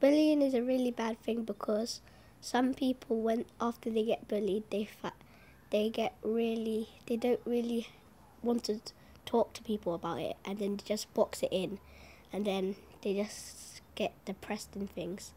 Bullying is a really bad thing because some people, when after they get bullied, they fa- they get really they don't really want to talk to people about it, and then they just box it in, and then they just get depressed and things.